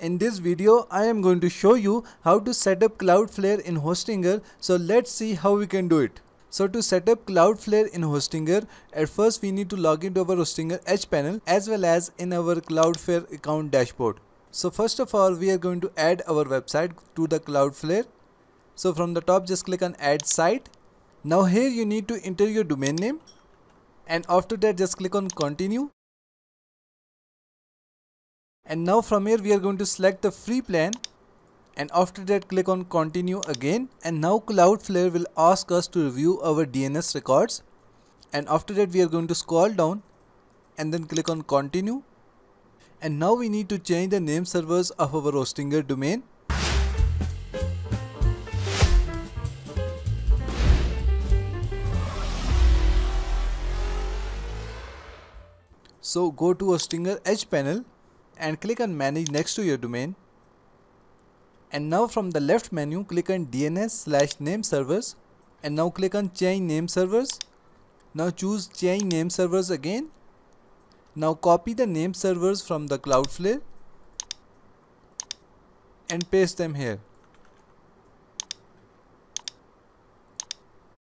In this video, I am going to show you how to set up Cloudflare in Hostinger. So let's see how we can do it. So to set up Cloudflare in Hostinger, at first we need to log into our Hostinger hPanel as well as in our Cloudflare account dashboard. So first of all, we are going to add our website to the Cloudflare. So from the top, just click on add site. Now here you need to enter your domain name and after that just click on continue and now from here we are going to select the free plan. And after that click on continue again. And now Cloudflare will ask us to review our DNS records. And after that we are going to scroll down and then click on continue. And now we need to change the name servers of our Hostinger domain. So go to Hostinger hPanel and click on manage next to your domain. And now from the left menu click on DNS slash name servers. And now click on change name servers. Now choose change name servers again. Now copy the name servers from the Cloudflare and paste them here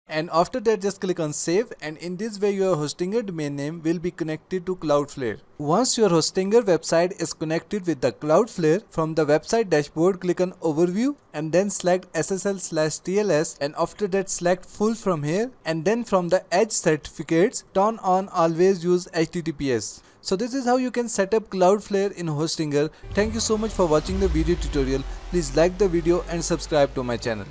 and after that just click on save and in this way your Hostinger domain name will be connected to Cloudflare. Once your Hostinger website is connected with the Cloudflare from the website dashboard click on overview and then select SSL slash TLS and after that select full from here and then from the edge certificates turn on always use HTTPS. So this is how you can set up Cloudflare in Hostinger. Thank you so much for watching the video tutorial. Please like the video and subscribe to my channel.